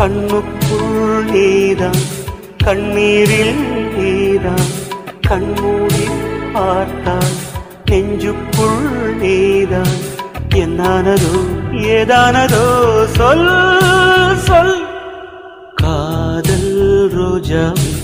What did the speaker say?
கண்ணுக்குள் நீதான் கண்ணீரில் நீதான் கண்மூடி பார்த்தால் நெஞ்சுக்குள் நீதான். என்னானதோ ஏதானதோ சொல் சொல். காதல் ரோஜாவே